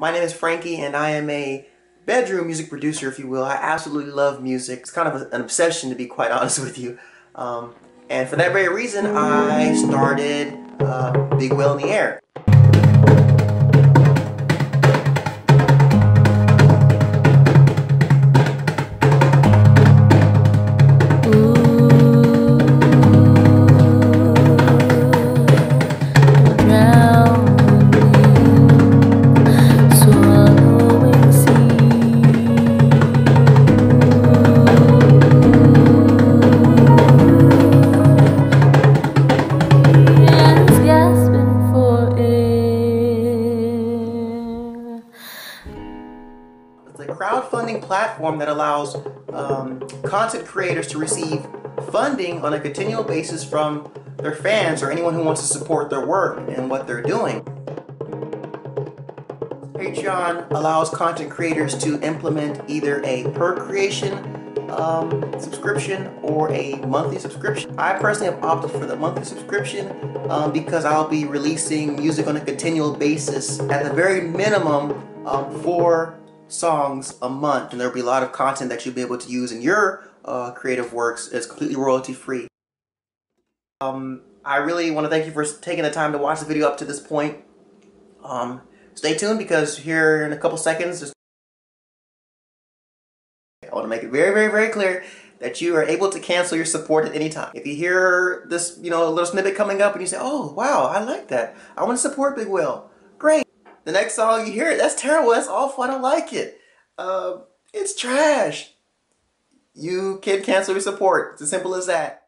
My name is Frankie and I am a bedroom music producer, if you will. I absolutely love music. It's kind of an obsession to be quite honest with you. Um, and for that very reason, I started uh, Big Whale in the Air. Crowdfunding platform that allows um, content creators to receive funding on a continual basis from their fans or anyone who wants to support their work and what they're doing. Patreon allows content creators to implement either a per creation um, subscription or a monthly subscription. I personally have opted for the monthly subscription um, because I'll be releasing music on a continual basis at the very minimum um, for songs a month and there'll be a lot of content that you'll be able to use in your uh, creative works. It's completely royalty free. Um, I really want to thank you for taking the time to watch the video up to this point. Um, stay tuned because here in a couple seconds I want to make it very very very clear that you are able to cancel your support at any time. If you hear this you know a little snippet coming up and you say oh wow I like that. I want to support Big Whale the next song you hear, it, that's terrible, that's awful, I don't like it. Uh, it's trash. You can cancel your support. It's as simple as that.